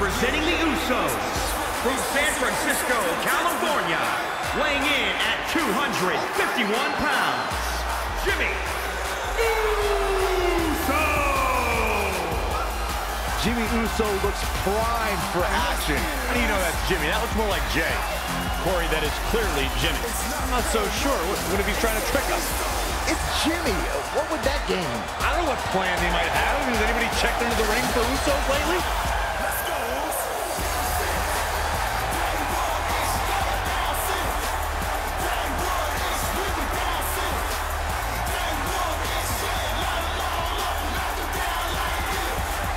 representing the Usos, from San Francisco, California, weighing in at 251 pounds, Jimmy Uso! Jimmy Uso looks primed for action. How do you know that's Jimmy? That looks more like Jey. Corey, that is clearly Jimmy. I'm not so sure. What, what if he's trying to trick us? It's Jimmy. What would that game? I don't know what plan they might have. Has anybody checked into the ring for Usos lately?